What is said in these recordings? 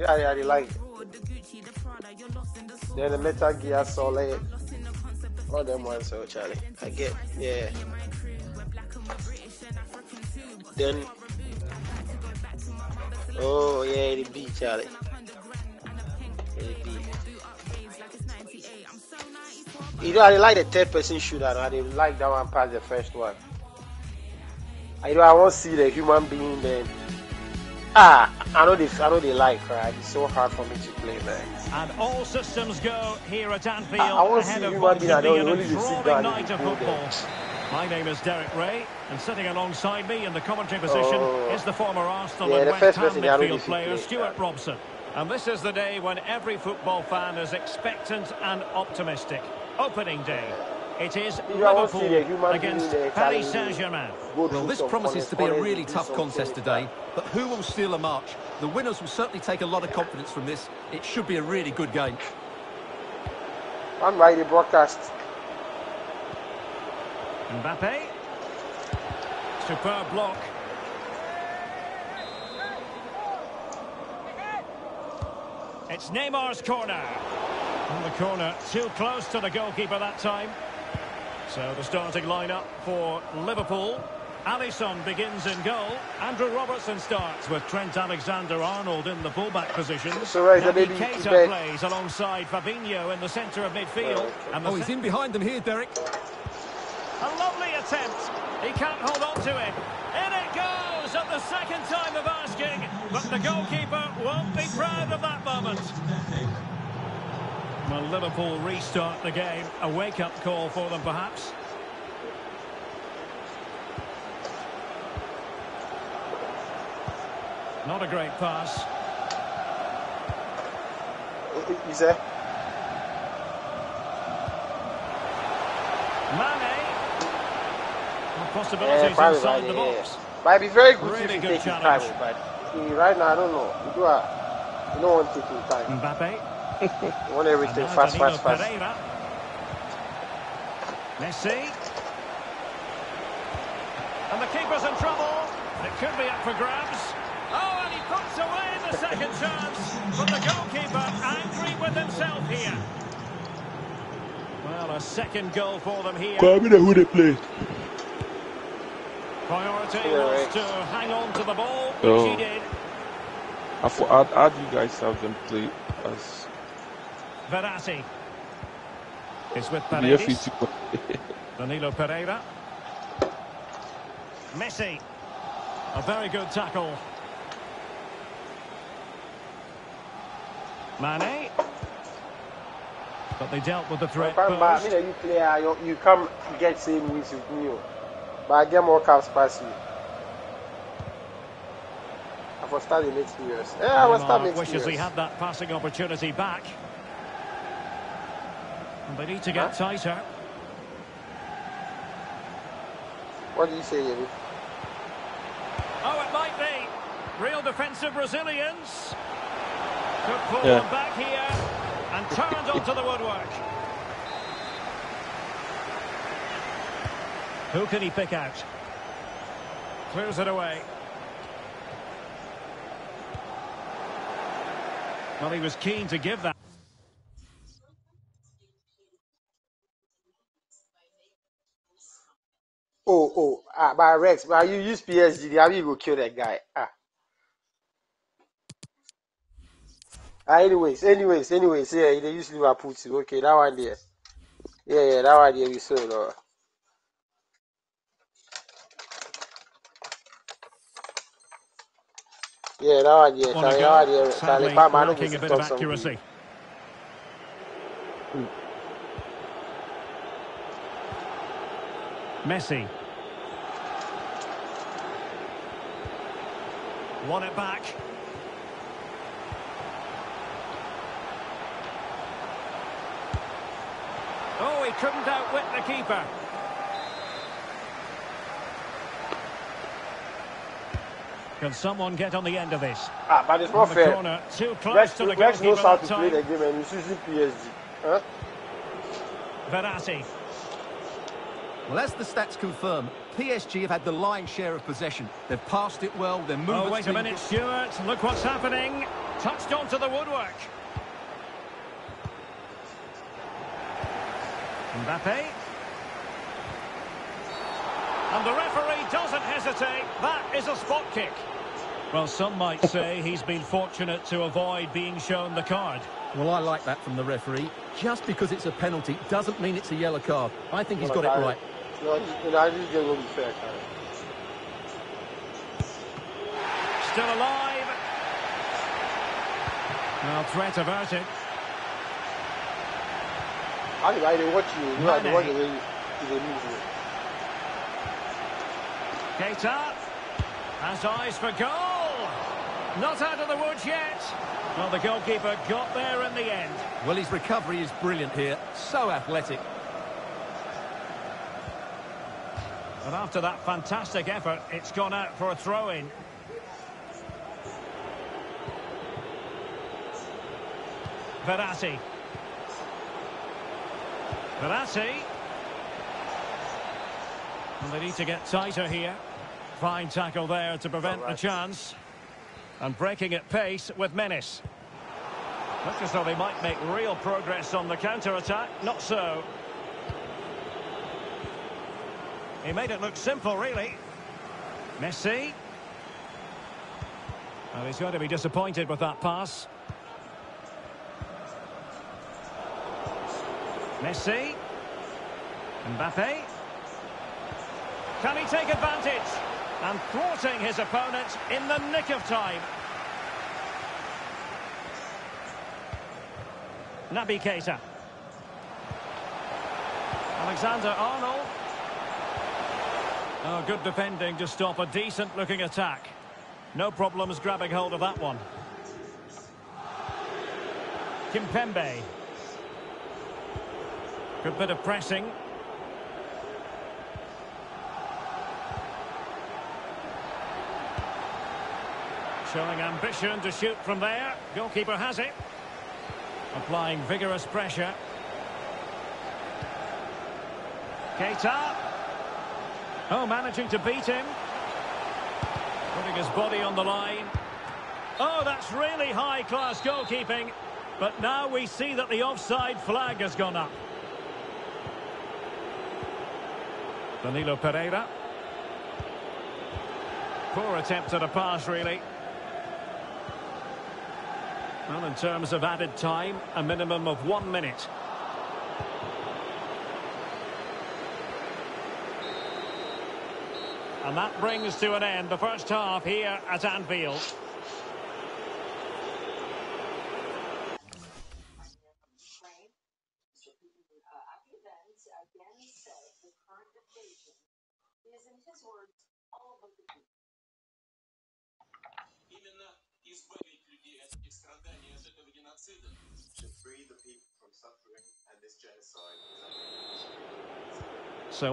Yeah, I, I like it. Then the Metal Gear Solid. All them ones, so Charlie. I get, yeah. Then, oh yeah, the beat, Charlie. You know, I like the third person shooter. I didn't like that one past the first one. I know I want to see the human being then. Ah, I know they, I know they like, right? It's so hard for me to play, man. And all systems go here at Anfield I, I want to see of human what being. could I don't really see enthralling that night of football. My name is Derek Rae, and sitting alongside me in the commentary position Oh. is the former Arsenal Yeah, and West Ham person I know midfield player play, Stewart yeah. Robson. And this is the day when every football fan is expectant and optimistic. Opening day. It is You know, I want to see the Liverpool against being there, Paris Saint-Germain. Well, this promises to be a really tough contest today, but who will steal a march? The winners will certainly take a lot of confidence from this. It should be a really good game. I'm right, the broadcast. Mbappe. Superb block. It's Neymar's corner. And the corner too close to the goalkeeper that time. So the starting lineup for Liverpool. Alisson begins in goal. Andrew Robertson starts with Trent Alexander-Arnold in the fullback position. So right, Naby Keita back. plays alongside Fabinho in the centre of midfield. And Oh, he's in behind them here, Derek. a lovely attempt. He can't hold on to it. In it goes at the second time of asking, but the goalkeeper won't be proud of that moment. Well, Liverpool restart the game. A wake-up call for them, perhaps. Not a great pass. You say? Mane. Yeah, possibilities private, inside right, the yeah. box. Might be very good Really if you good take time, but right now I don't know. You do a, you don't want to take time. Mbappe. You want everything And fast, fast, fast. Pereira. Messi. And the keeper's in trouble. It could be up for grabs. Oh, and he puts away the second chance. But the goalkeeper angry with himself here. Well, a second goal for them here. who they play. Priority Yeah, was right. to hang on to the ball, which Oh. he did. I thought, how, how do you guys have them play as Verratti. Is with the Paredes. Danilo Pereira. Messi. A very good tackle. Mane. But they dealt with the threat Come back, me first. that you play, ah, you, you come get same wins with me. oh. But I get more caps past you. I will start the next few years. Yeah, I was start Neymar next few wishes he had that passing opportunity back. And they need to get Huh? tighter. What do you say, Yemi? Oh, it might be. Real defensive Brazilians. Took forward Yeah. back here and turned onto the woodwork. Who can he pick out? Clears it away. Well, he was keen to give that. Oh, oh, ah, but Rex, but you use PSG, how you go kill that guy? Ah. Ah, anyways, anyways, anyways, yeah, they use Liverpool too. Okay, that one there. Yeah, yeah, that one there we saw it. Yeah, that one there. Charlie, that one there. Charlie, Palmer, I lacking a bit of accuracy. Messi. Won it back. Oh, he couldn't outwit the keeper. Can someone get on the end of this? Ah, but it's not fair. corner, too close Rex, to the Rex knows goalkeeper how that to play the game and he's using PSG. Huh? Verratti. Well, as the stats confirm, PSG have had the lion's share of possession. They've passed it well, their movement. Oh, wait a minute, Stewart. Look what's happening. Touched onto the woodwork. Mbappe. And the referee doesn't hesitate. That is a spot kick. Well, some might say he's been fortunate to avoid being shown the card. Well, I like that from the referee. Just because it's a penalty doesn't mean it's a yellow card. I think he's got it right. No, you know, I just think will be fair, Karen. Still alive. Well, threat averted. I think I didn't watch you. You know, I Mane. didn't watch the way you you move it. Keita has eyes for goal. Not out of the woods yet. Well, the goalkeeper got there in the end. Well, his recovery is brilliant here. So athletic. But after that fantastic effort, it's gone out for a throw-in. Verratti. Verratti. And they need to get tighter here. Fine tackle there to prevent the Alright. chance. And breaking at pace with menace. Looks as though they might make real progress on the counter-attack. Not so. He made it look simple, really. Messi. Well, he's going to be disappointed with that pass. Messi. Mbappe. Can he take advantage? And thwarting his opponent in the nick of time. Naby Keita. Alexander Arnold. Oh, good defending to stop a decent-looking attack. No problems grabbing hold of that one. Kimpembe. Good bit of pressing. Showing ambition to shoot from there. Goalkeeper has it. Applying vigorous pressure. Keita. Oh, managing to beat him. Putting his body on the line. Oh, that's really high-class goalkeeping. But now we see that the offside flag has gone up. Danilo Pereira. Poor attempt at a pass, really. Well, in terms of added time, a minimum of one minute. And that brings to an end the first half here at Anfield.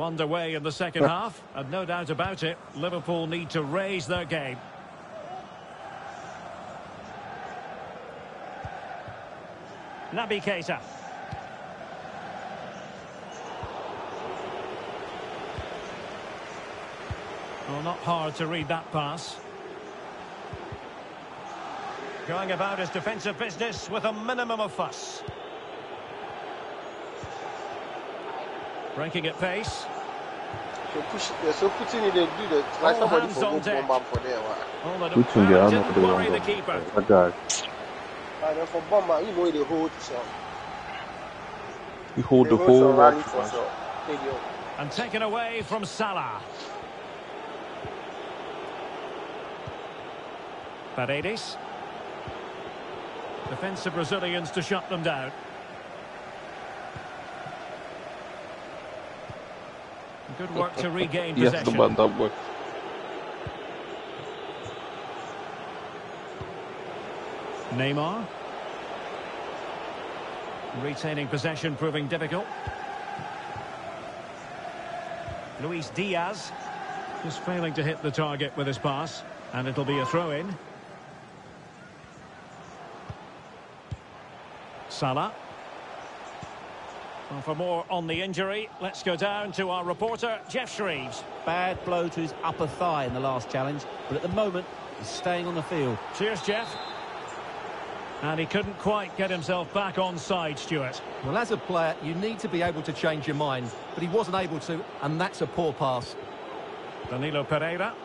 So underway in the second half, and no doubt about it, Liverpool need to raise their game. Naby Keita. Well, not hard to read that pass. Going about his defensive business with a minimum of fuss. Breaking at pace. So push, they're so putting it, they do the like All somebody for on bomb bomb for there. Why? All that Putin, I know didn't the the keeper. That guy, And then for bomber, you know the whole so he hold they the go whole to rally rock. for so stadium. And taken away from Salah. Paredes. Defensive Brazilians to shut them down. Good work to regain Yes, the possession. work. Neymar. Retaining possession proving difficult. Luis Diaz. Just failing to hit the target with his pass. And it'll be a throw-in. Salah. Well, for more on the injury, let's go down to our reporter, Geoff Shreeves. Bad blow to his upper thigh in the last challenge, but at the moment, he's staying on the field. Cheers, Jeff. And he couldn't quite get himself back on side, Stewart. Well, as a player, you need to be able to change your mind, but he wasn't able to, and that's a poor pass. Danilo Pereira.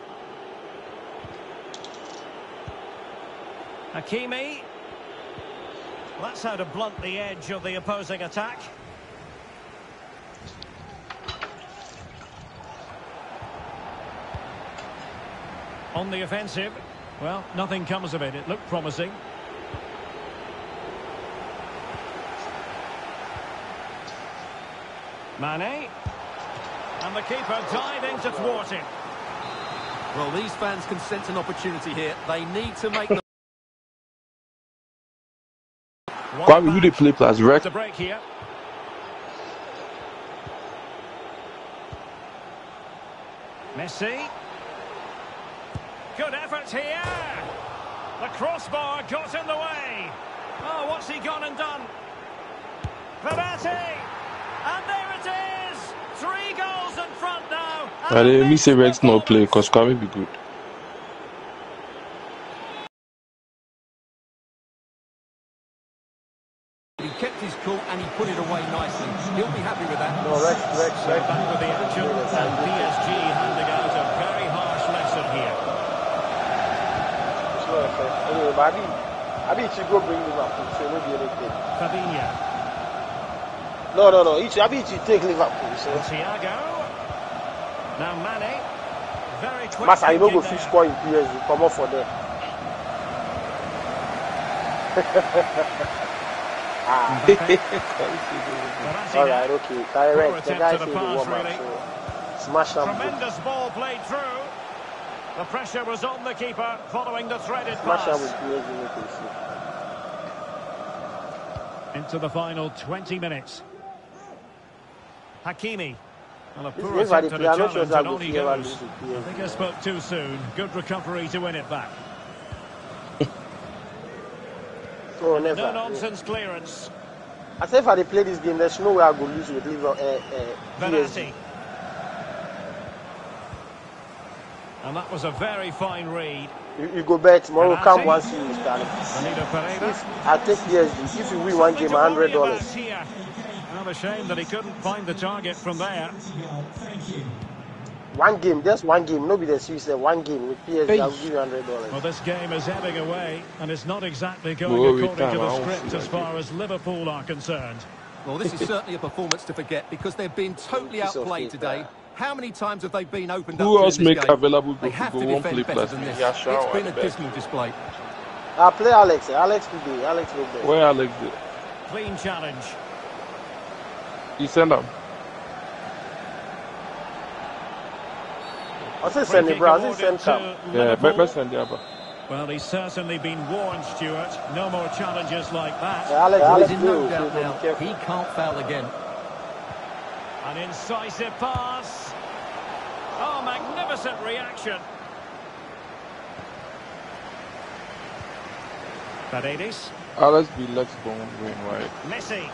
Hakimi. That's how to blunt the edge of the opposing attack. On the offensive. Well, nothing comes of it. It looked promising. Mane. And the keeper diving to thwart him. Well, these fans can sense an opportunity here. They need to make the... One Kwame, who they play plus Rex? The break here. Messi. Good effort here. The crossbar got in the way. Oh, what's he gone and done? Verratti. And there it is. Three goals in front now. I And a didn't me say mixed Rex no play because Kwame be good. He kept his cool and he put it away nicely. He'll be happy with that. No, Rex, Rex, So Rex. back with the action and PSG handing out a very harsh lesson here. It's not fair. Anyway, but I be, I be to go bring Liverpool, so no be anything. Fabinho. No, no, no. Each, I be to take Liverpool, so. Thiago. Now Mane. Very quick. Master, you no go fit there. score in PSG. Come on for them. ah, all right, okay. Direct. The guy to the pass, warm up, so smash them. Tremendous ball played through. The pressure was on the keeper following the threaded Smash them with pass. PSG, make it see. Into the final 20 minutes. Hakimi. Well, a poor game for the attempt at a I'm not sure challenge and on he goes. I think I spoke too soon. Good recovery to win it back. No, never. No nonsense clearance. I say if I play this game, there's no way I go lose with Liverpool, uh, uh, PSG. And that was a very fine read. You, you go bet tomorrow. Verratti. Come once you Pereira. I take PSG, if you win one game, hundred dollars. Here. A shame that he couldn't find the target from there. One game, just one game. No be the Swiss. uh, One game with PSG, I'll give you hundred dollars. Well, this game is ebbing away, and it's not exactly going Well, according to the script as far as Liverpool are concerned. Well, this is certainly a performance to forget because they've been totally outplayed today. How many times have they been opened up Who during else make game? available They go have to go one play defend better plus than this. Yeah, It's sure. been a dismal display. I play Alex. Alex today. Alex look there. Where Alex did? Clean challenge. You send them. I say send it, kick bro. I say send to. Yeah, Liverpool. but me send the other. Well, he's certainly been warned, Stewart. No more challenges like that. Yeah, Alex, Well, Alex, he's in no no, doubt now. He can't foul again. An incisive pass. Oh, magnificent reaction. Paredes. Ah, Alex be let's go win, right? Messi.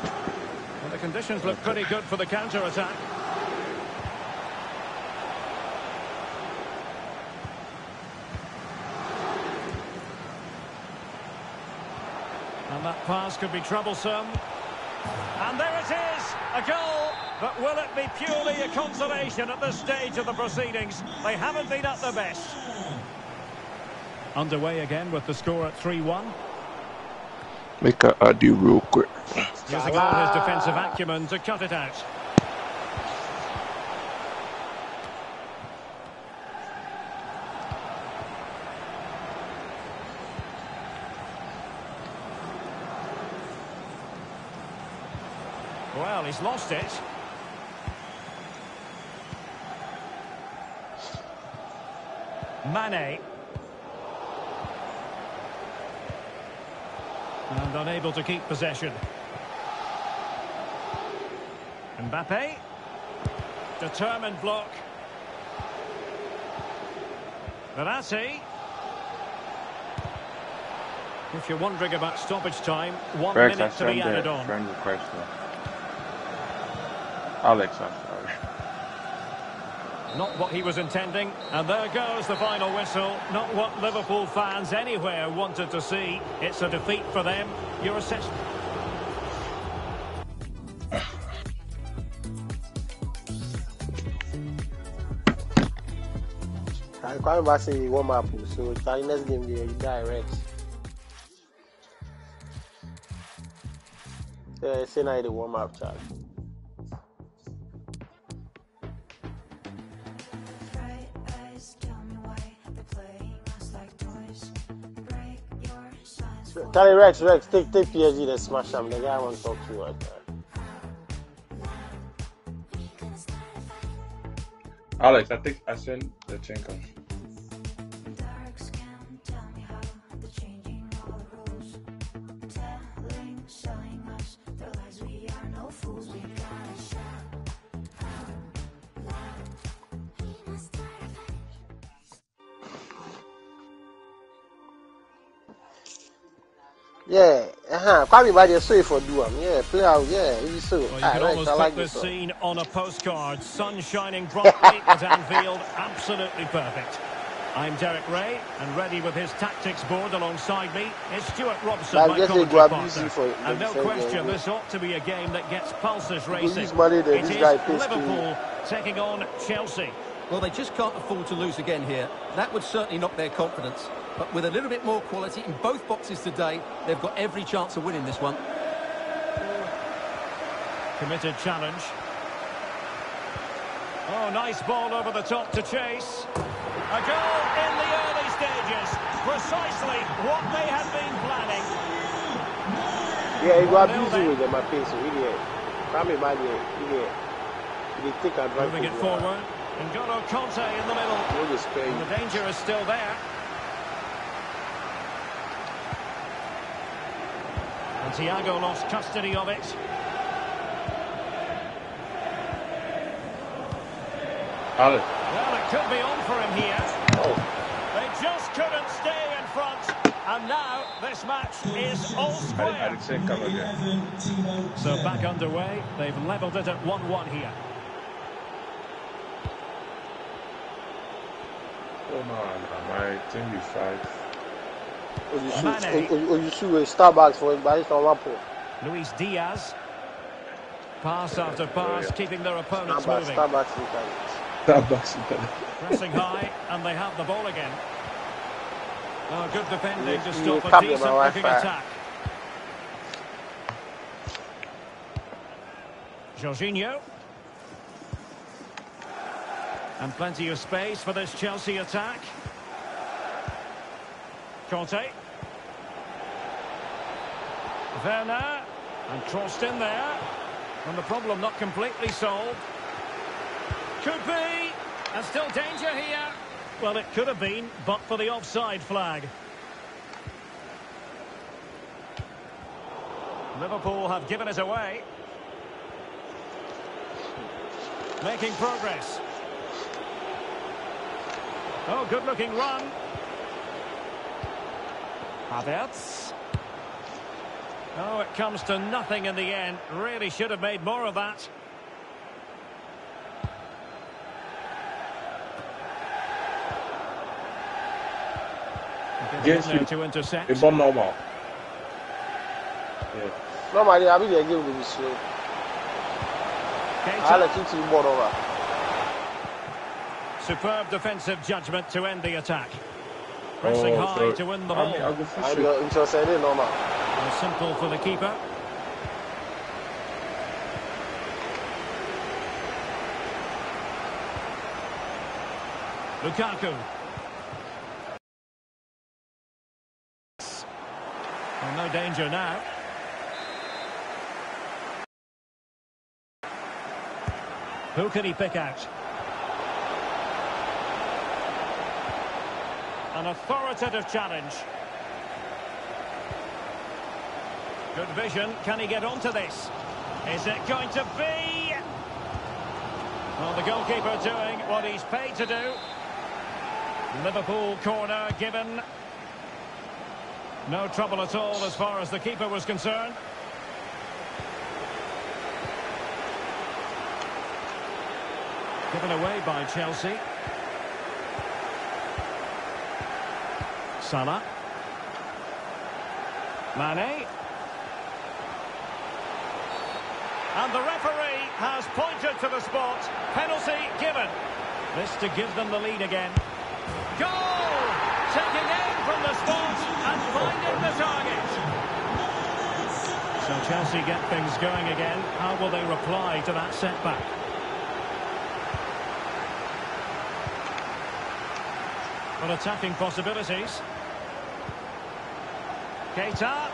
Well, the conditions look pretty good for the counter-attack. And that pass could be troublesome. And there it is, a goal. But will it be purely a consolation at this stage of the proceedings? They haven't been at their best. Underway again with the score at 3-1. Make a adieu real quick. Using all his defensive acumen to cut it out. Well, he's lost it. Mane. And unable to keep possession. Mbappe. Determined block. Verratti. If you're wondering about stoppage time, one Rex, minute to be added on. friend request. Alex, I'm sorry. Not what he was intending. And there goes the final whistle. Not what Liverpool fans anywhere wanted to see. It's a defeat for them. Your assessment? Can't back warm up, so the next game they direct. Yeah, say now the warm up like for Tell Rex, Rex, take take PSG and smash them. The guy to talk to you right there. Alex, I think I sent the Chenko. dark Kwame Badia so for do am. Yeah, play out. Yeah, easy so. Well, you Ah, can Rex, almost I put like this this. one. scene on a postcard. Sun shining brightly at Anfield. Absolutely perfect. I'm Derek Rae, and ready with his tactics board alongside me is Stewart Robson, Now, my just commentary partner. for- and no question, second this ought to be a game that gets pulses racing. use money It this is guy Liverpool taking on Chelsea. Well, they just can't afford to lose again here. That would certainly knock their confidence. But with a little bit more quality in both boxes today, they've got every chance of winning this one. Committed challenge. Oh, nice ball over the top to chase. A goal in the early stages. Precisely what they had been planning. Yeah, he go Well, abuse then. you with them, my pace. So, idiot. Kwame Badia, idiot. He dey take advantage. Moving it of forward. N'Golo Kanté in the middle. that. No dey spare And you. the danger is still there. Thiago lost custody of it. Alex, Well, it could be on for him here. Oh, They just couldn't stay in front. And now this match is all I, I square. did say come again. So back underway. They've levelled it at 1-1 here. Oh no, is five. Mane. Ojusu, Ojusu, Starbucks for him, but it's on one point. Luis Diaz. Pass after pass, keeping their opponents Starbucks, moving. Starbucks, you can. That box is. Pressing high, and they have the ball again. Oh, good defending to You- you stop a captain, my decent-looking Wi-Fi. attack. Jorginho. And plenty of space for this Chelsea attack. Kanté. Werner. And crossed in there. And the problem not completely solved. Could be. And still danger here. Well, it could have been, but for the offside flag. Liverpool have given it away. Making progress. Oh, good-looking run. Havertz. Oh, it comes to nothing in the end. Really should have made more of that. Yes, you- to intercept. It's not normal. Yeah. Normally, I mean, the game will be slow. Keita. I like it to ball over. Superb defensive judgment to end the attack. Pressing Oh, high to win the I mean, I'll ball. go for I sure. go into a Sunday normal. And simple for the keeper. Lukaku. Well, no danger now. Who can he pick out? An authoritative challenge. Good vision. Can he get onto this? Is it going to be? Well, the goalkeeper doing what he's paid to do. Liverpool corner given. No trouble at all as far as the keeper was concerned. Given away by Chelsea. Salah. Mane. And the referee has pointed to the spot. Penalty given. This to give them the lead again. Goal! Taking aim from the spot and finding the target. So Chelsea get things going again. How will they reply to that setback? But attacking possibilities. Keita.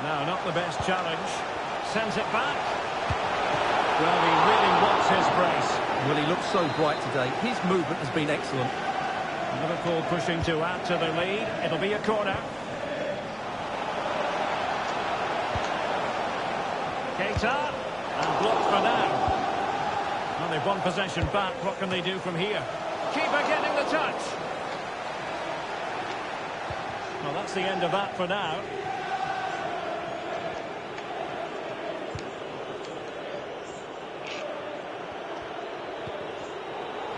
No, not the best challenge. Sends it back. Well, he really wants his brace. Well, he looks so bright today. His movement has been excellent. Liverpool pushing to add to the lead. It'll be a corner. Keita. And blocked for now. Well, they've won possession back. What can they do from here? Keeper getting the touch. Well, that's the end of that for now.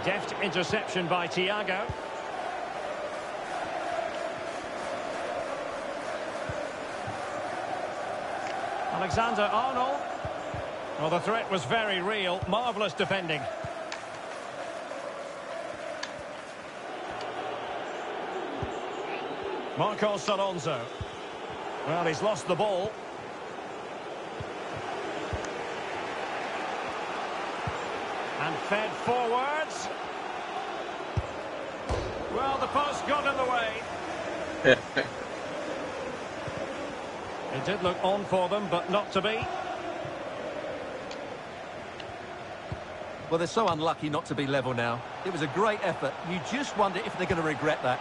Deft interception by Thiago. Alexander Arnold. Well, the threat was very real. Marvellous defending. Marcos Alonso. Well, he's lost the ball. And fed forwards. Well, the post got in the way. It did look on for them, but not to be. Well, they're so unlucky not to be level now. It was a great effort. You just wonder if they're going to regret that.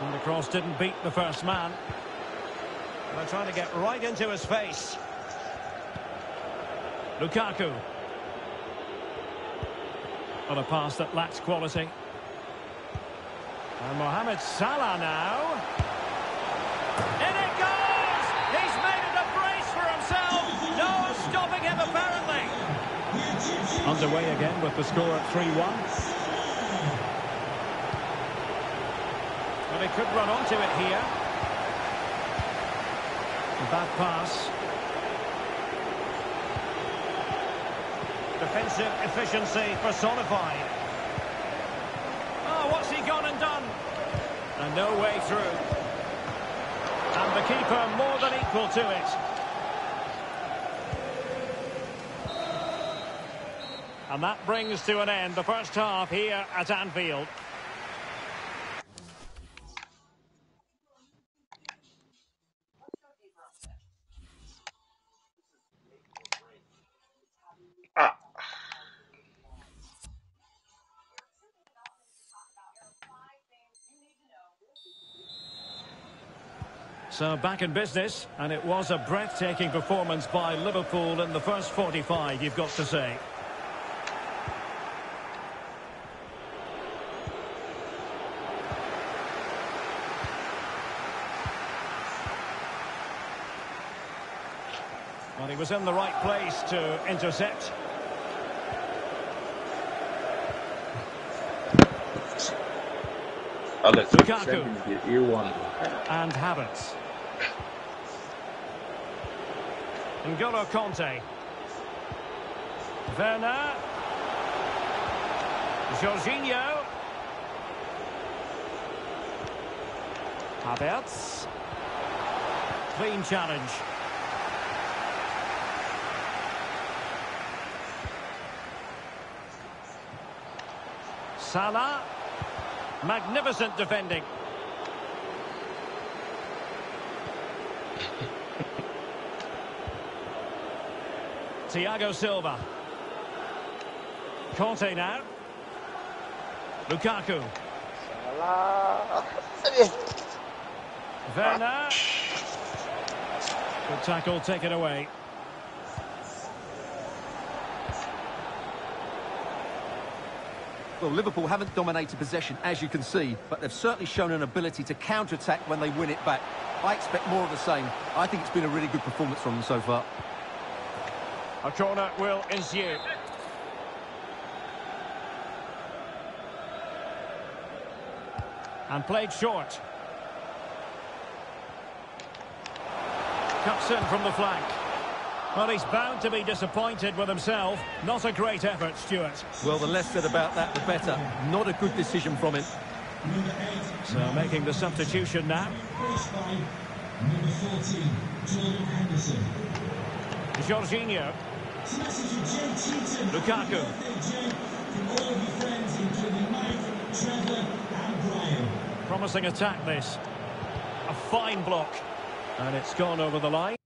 And the cross didn't beat the first man. They're trying to get right into his face. Lukaku. On a pass that lacks quality. And Mohamed Salah now. In it goes! He's made it a brace for himself. No one stopping him, apparently. Underway again with the score at 3-1. He could run onto it here. Bad pass. Defensive efficiency personified. Oh, what's he gone and done? And no way through. And the keeper more than equal to it. And that brings to an end the first half here at Anfield. So back in business, and it was a breathtaking performance by Liverpool in the first 45, you've got to say. Well, he was in the right place to intercept. Lukaku. send him the A1. and Havertz. N'Golo Kanté. Werner. Jorginho. Havertz. Clean challenge. Salah. Magnificent defending. Thiago Silva. Kanté now. Lukaku. Werner. Good tackle take it away. Well, Liverpool haven't dominated possession, as you can see, but they've certainly shown an ability to counter-attack when they win it back. I expect more of the same. I think it's been a really good performance from them so far. A corner will ensue. And played short. Cuts in from the flank. Well, he's bound to be disappointed with himself. Not a great effort, Stewart. Well, the less said about that, the better. Not a good decision from him. So making the substitution now. Number 14, Jordan Henderson. Jorginho. Lukaku. Promising attack, this. A fine block. And it's gone over the line.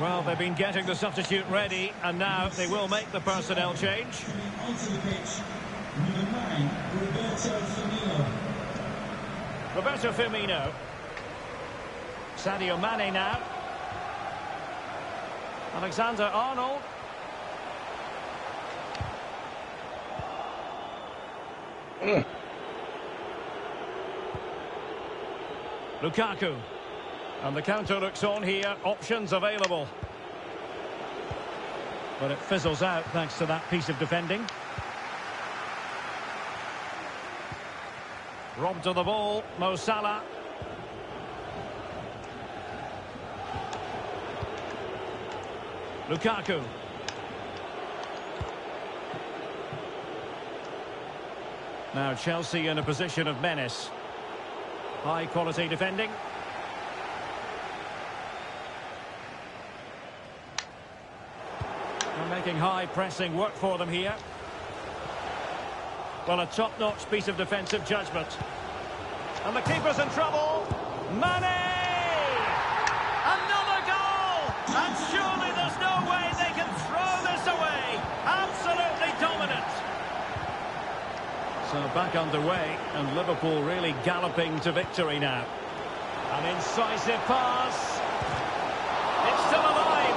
Well, they've been getting the substitute ready, and now they will make the personnel change. Coming onto the pitch, number 9, Roberto Firmino. Sadio Mane now. Alexander Arnold. Mm. Lukaku. And the counter looks on here. Options available. But it fizzles out thanks to that piece of defending. Robbed to the ball. Mo Salah. Lukaku. Now Chelsea in a position of menace. High quality defending. They're making high pressing work for them here. Well, a top-notch piece of defensive judgment. And the keeper's in trouble. Mane! Another goal! And surely there's no way they can throw this away. Absolutely dominant. So back underway, and Liverpool really galloping to victory now. An incisive pass. It's still alive.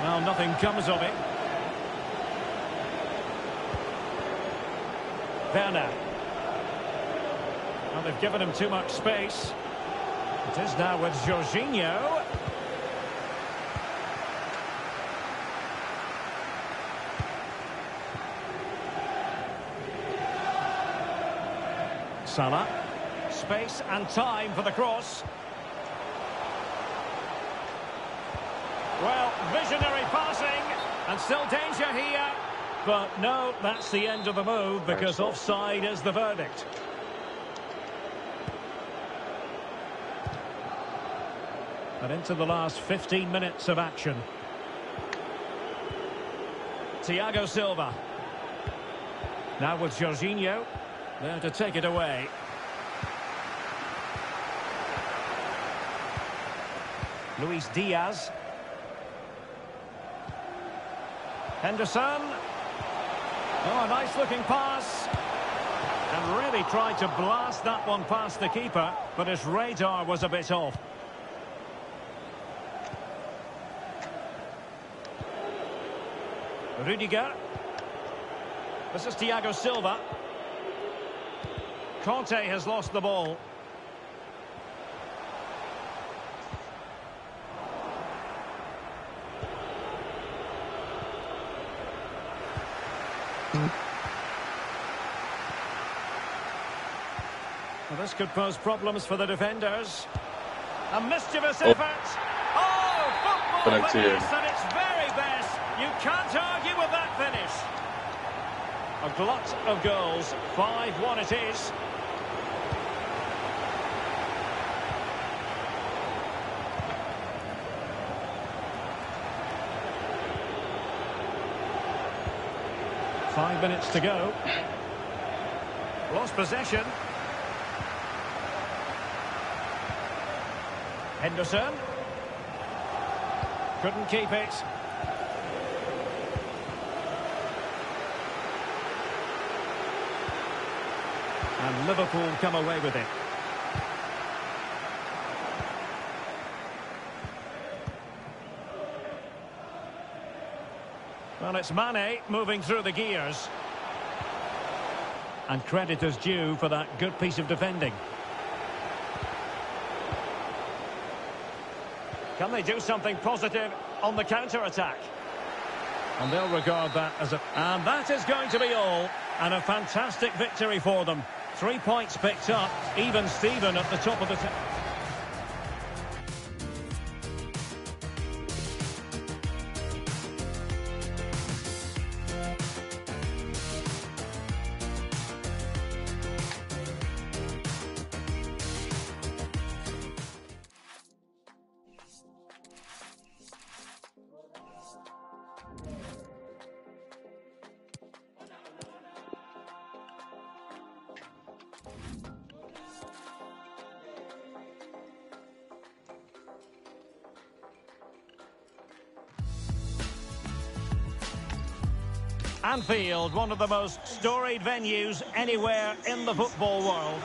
Well, nothing comes of it. Werner. Well, they've given him too much space. It is now with Jorginho. Salah. Space and time for the cross. Well, visionary passing. And still danger here. But no, that's the end of the move because offside is the verdict. And into the last 15 minutes of action. Thiago Silva. Now with Jorginho. There to take it away. Luis Diaz. Henderson. Oh, a nice looking pass. And really tried to blast that one past the keeper, but his radar was a bit off. Rudiger. This is Thiago Silva. Kanté has lost the ball. Well, this could pose problems for the defenders. A mischievous Oh. effort. Oh, football Penalty. at its very best. You can't argue with that finish. A glut of goals. 5-1 it is. Five minutes to go. Lost possession. Henderson. Couldn't keep it. And Liverpool come away with it. Well, it's Mane moving through the gears. And credit is due for that good piece of defending. Can they do something positive on the counter-attack? And they'll regard that as a... And that is going to be all. And a fantastic victory for them. Three points picked up. Even Steven at the top of the... Anfield, one of the most storied venues anywhere in the football world.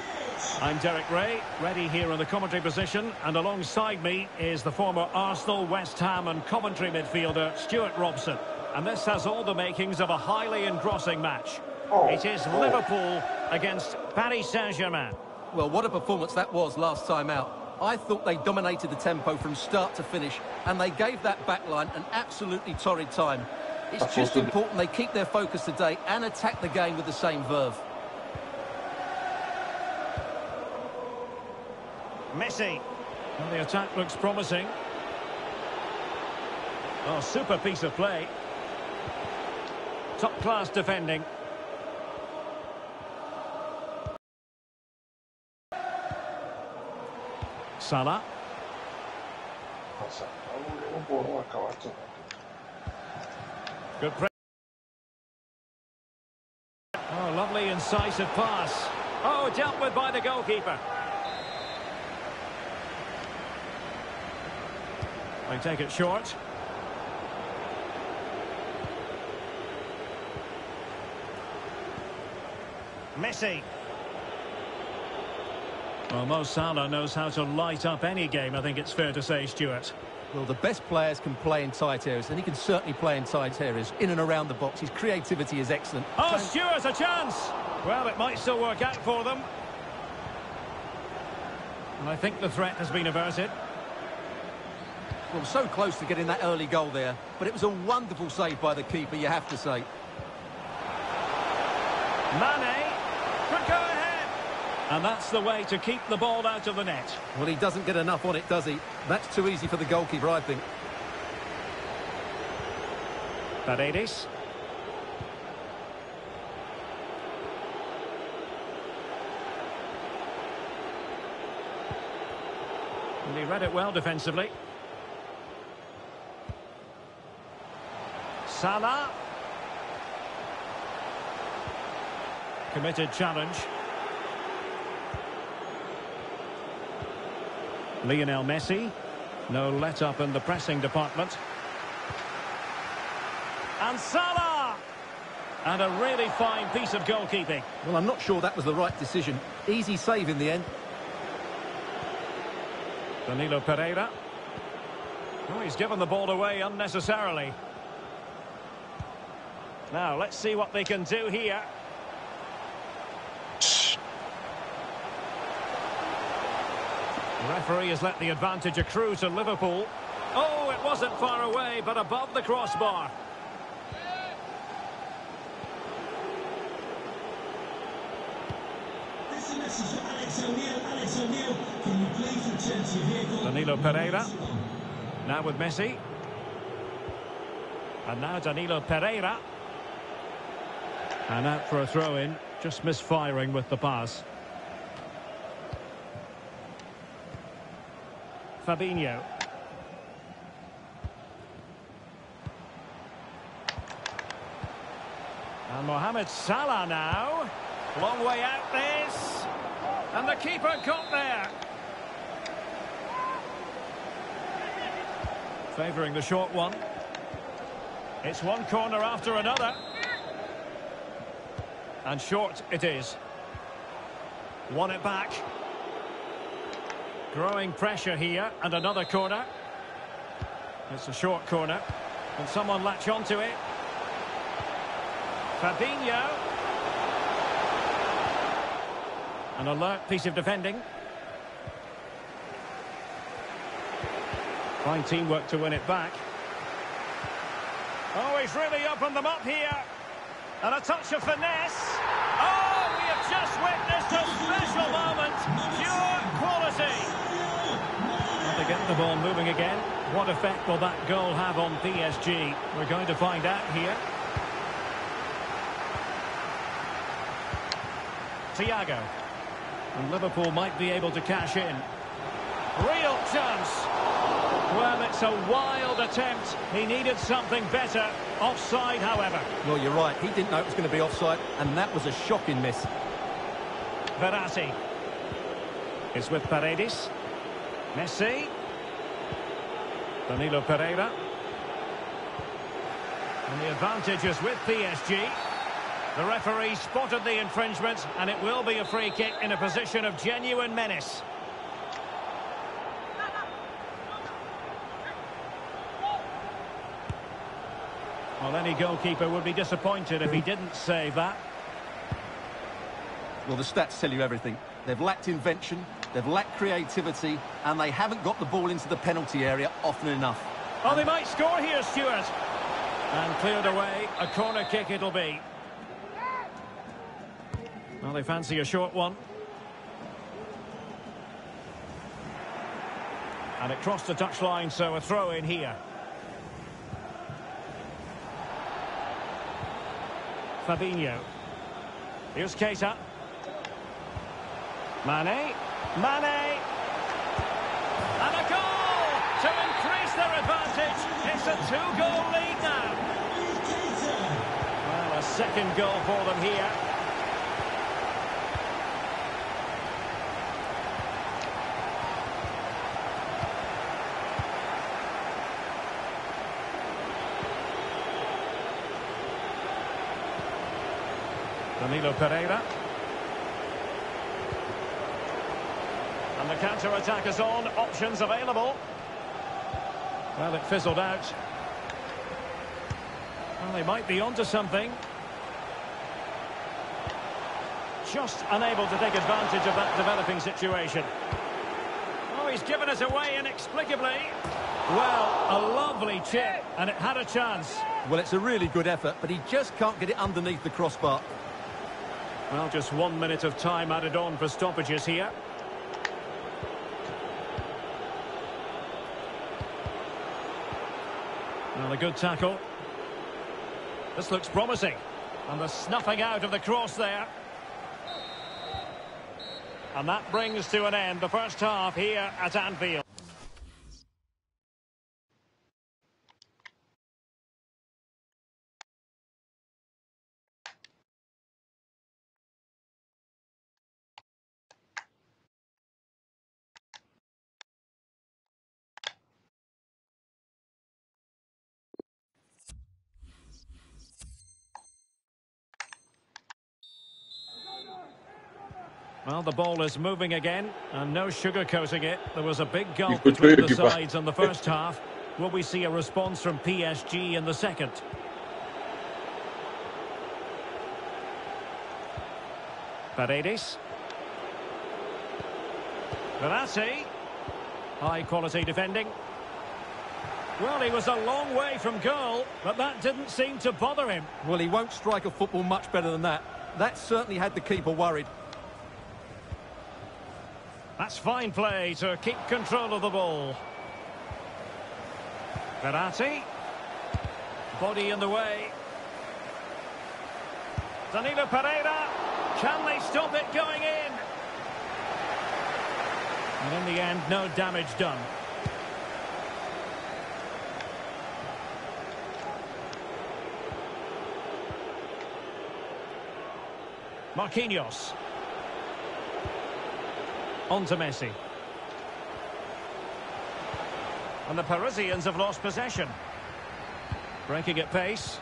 I'm Derek Rae, ready here in the commentary position, and alongside me is the former Arsenal, West Ham and Coventry midfielder Stewart Robson. And this has all the makings of a highly engrossing match. Oh. It is Liverpool against Paris Saint-Germain. Well, what a performance that was last time out. I thought they dominated the tempo from start to finish, and they gave that backline an absolutely torrid time. It's just important they keep their focus today and attack the game with the same verve. Messi. And the attack looks promising. Oh, super piece of play. Top class defending. Salah. Good press. Oh, lovely incisive pass. Oh, dealt with by the goalkeeper. They take it short. Messi. Well, Mo Salah knows how to light up any game, I think it's fair to say, Stewart. Well, the best players can play in tight areas, and he can certainly play in tight areas, in and around the box. His creativity is excellent. Oh, Stewart, a chance! Well, it might still work out for them. And I think the threat has been averted. Well, so close to getting that early goal there, but it was a wonderful save by the keeper, you have to say. Mane could go ahead. And that's the way to keep the ball out of the net. Well, he doesn't get enough on it, does he? That's too easy for the goalkeeper, I think. Paredes. And he read it well defensively. Salah. Committed challenge. Lionel Messi. No let-up in the pressing department. And Salah! And a really fine piece of goalkeeping. Well, I'm not sure that was the right decision. Easy save in the end. Danilo Pereira. Oh, he's given the ball away unnecessarily. Now, let's see what they can do here. Referee has let the advantage accrue to Liverpool. Oh, it wasn't far away, but above the crossbar. Alex. Alex? Danilo Pereira. Now with Messi. And now Danilo Pereira. And out for a throw-in, just misfiring with the pass. Fabinho. And Mohamed Salah now. Long way out this. And the keeper got there. Favouring the short one. It's one corner after another. And short it is. Won it back. Growing pressure here, and another corner. It's a short corner. Can someone latch onto it? Fabinho. An alert piece of defending. Fine teamwork to win it back. Oh, he's really opened them up here. And a touch of finesse. Oh, we have just witnessed a special moment. Pure quality. And they're getting the ball moving again. What effect will that goal have on PSG? We're going to find out here. Thiago. And Liverpool might be able to cash in. Real chance. Well, it's a wild attempt. He needed something better. Offside, however. Well, you're right. He didn't know it was going to be offside, and that was a shocking miss. Verratti. It's with Paredes. Messi. Danilo Pereira. And the advantage is with PSG. The referee spotted the infringement, and it will be a free kick in a position of genuine menace. Well, any goalkeeper would be disappointed if he didn't save that. Well, the stats tell you everything. They've lacked invention, they've lacked creativity, and they haven't got the ball into the penalty area often enough. Oh, they might score here, Stewart. And cleared away. A corner kick it'll be. Well, they fancy a short one. And it crossed the touchline, so a throw in here. Fabinho. Here's Keita. Mane. Mane. And a goal to increase their advantage. It's a two-goal lead now. Well, a second goal for them here. Danilo Pereira. And the counter-attack is on. Options available. Well, it fizzled out. Well, they might be onto something. Just unable to take advantage of that developing situation. Oh, he's given us away inexplicably. Well, a lovely chip, and it had a chance. Well, it's a really good effort, but he just can't get it underneath the crossbar. Well, just one minute of time added on for stoppages here. Well, a good tackle. This looks promising. And the snuffing out of the cross there. And that brings to an end the first half here at Anfield. Well, the ball is moving again, and no sugarcoating it. There was a big gulf between the the sides in the first half. Will we see a response from PSG in the second? Paredes. Verratti. High quality defending. Well, he was a long way from goal, but that didn't seem to bother him. Well, he won't strike a football much better than that. That certainly had the keeper worried. That's fine play to keep control of the ball. Verratti. Body in the way. Danilo Pereira. Can they stop it going in? And in the end, no damage done. Marquinhos. On to Messi. And the Parisians have lost possession. Breaking at pace.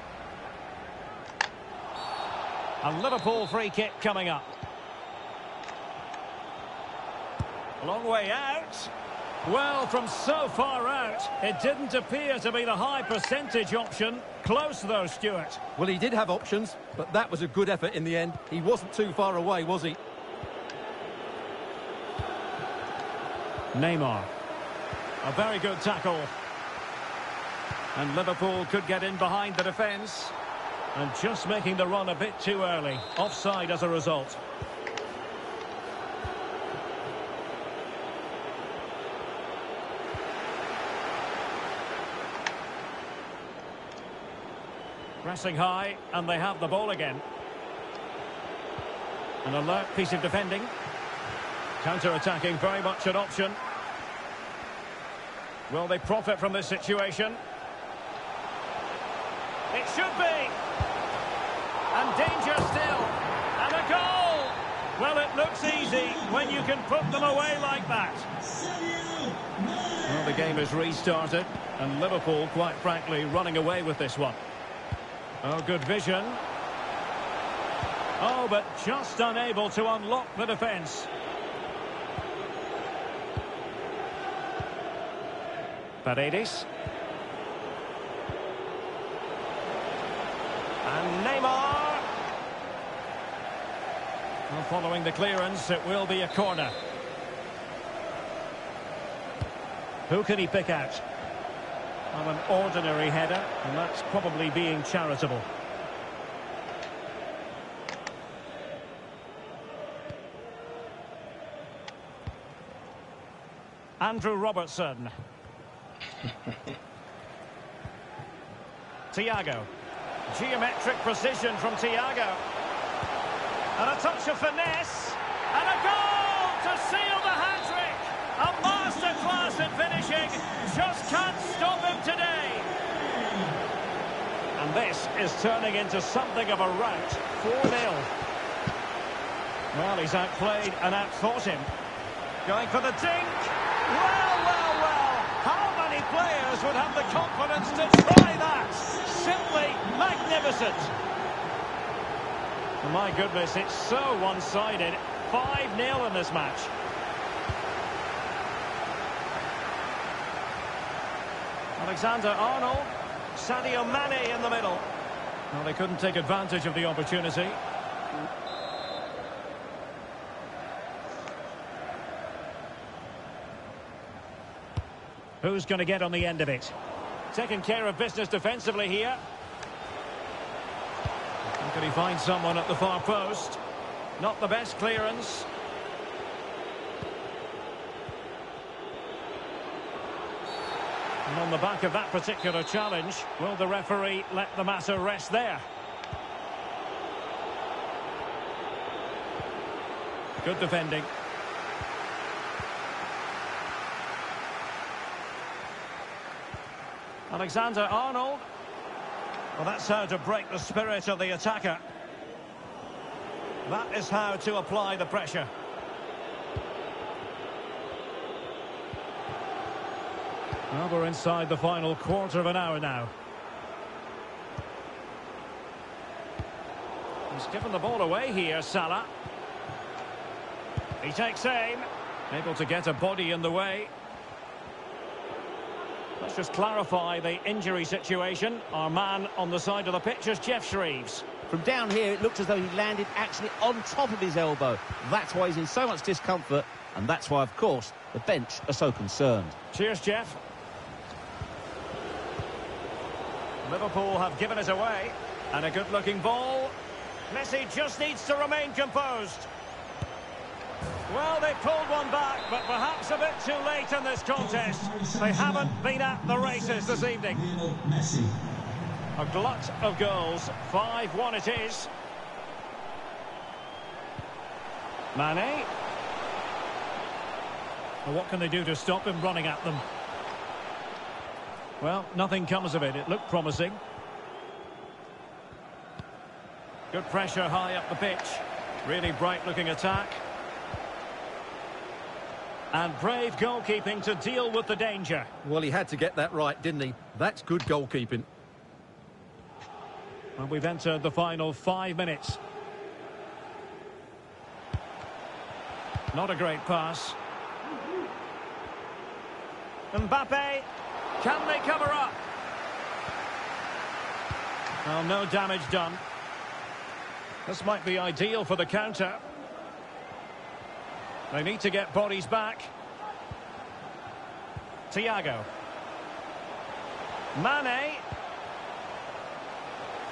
A Liverpool free kick coming up. Long way out. Well, from so far out, it didn't appear to be the high percentage option. Close though, Stewart. Well, he did have options, but that was a good effort in the end. He wasn't too far away, was he? Neymar. A very good tackle. And Liverpool could get in behind the defence. And just making the run a bit too early. Offside as a result. Pressing high, and they have the ball again. An alert piece of defending. Counter-attacking, very much an option. Will they profit from this situation? It should be. And danger still. And a goal. Well, it looks easy when you can put them away like that. Well, the game has restarted. And Liverpool, quite frankly, running away with this one. Oh, good vision. Oh, but just unable to unlock the defence. Paredes. And Neymar. Well, following the clearance, it will be a corner. Who can he pick out? Well, an ordinary header, and that's probably being charitable. Andrew Robertson. Thiago. Geometric precision from Thiago. And a touch of finesse. And a goal to seal the hat-trick. A masterclass in finishing. Just can't stop him today. And this is turning into something of a rout. 4-0. Well, he's outplayed and outthought him. Going for the dink well, well. How many players would have the confidence to try that? Simply magnificent. Oh, my goodness, it's so one-sided. 5-0 in this match. Alexander Arnold. Sadio Mane in the middle. Well, they couldn't take advantage of the opportunity. Who's going to get on the end of it? Taking care of business defensively here. Can he find someone at the far post? Not the best clearance. And on the back of that particular challenge, will the referee let the matter rest there? Good defending. Alexander Arnold. Well, that's how to break the spirit of the attacker. That is how to apply the pressure. Well, we're inside the final quarter of an hour now. He's given the ball away here, Salah. He takes aim. Able to get a body in the way. Let's just clarify the injury situation. Our man on the side of the pitch is Geoff Shreeves. From down here, it looked as though he landed actually on top of his elbow. That's why he's in so much discomfort, and that's why, of course, the bench are so concerned. Cheers, Geoff. Liverpool have given it away. And a good-looking ball. Messi just needs to remain composed. Well, they pulled one back, but perhaps a bit too late in this contest. They haven't been at the races this evening. A glut of goals. 5-1 it is. Mane. What can they do to stop him running at them? Well, nothing comes of it. It looked promising. Good pressure high up the pitch. Really bright-looking attack. And brave goalkeeping to deal with the danger. Well, he had to get that right, didn't he? That's good goalkeeping. And we've entered the final five minutes. Not a great pass. Mbappe. Can they cover up? Well, no damage done. This might be ideal for the counter. They need to get bodies back. Thiago. Mane.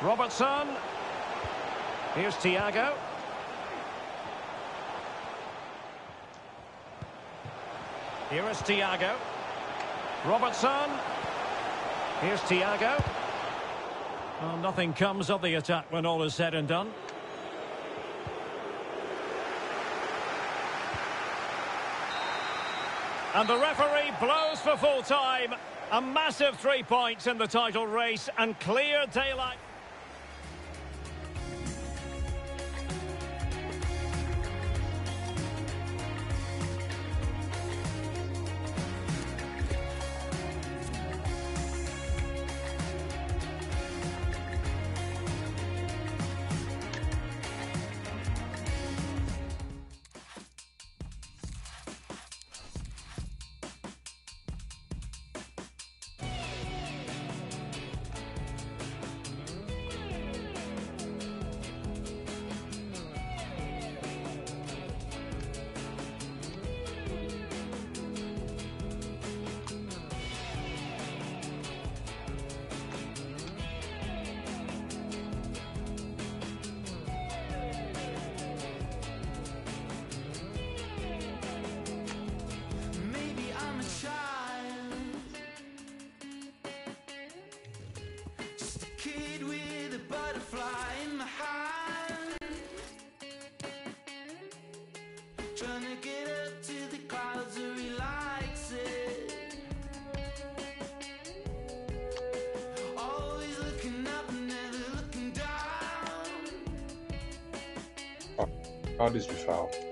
Robertson. Here's Thiago. Here is Thiago. Robertson. Here's Thiago. Well, nothing comes of the attack when all is said and done. And the referee blows for full time. A massive three points in the title race and clear daylight. How did you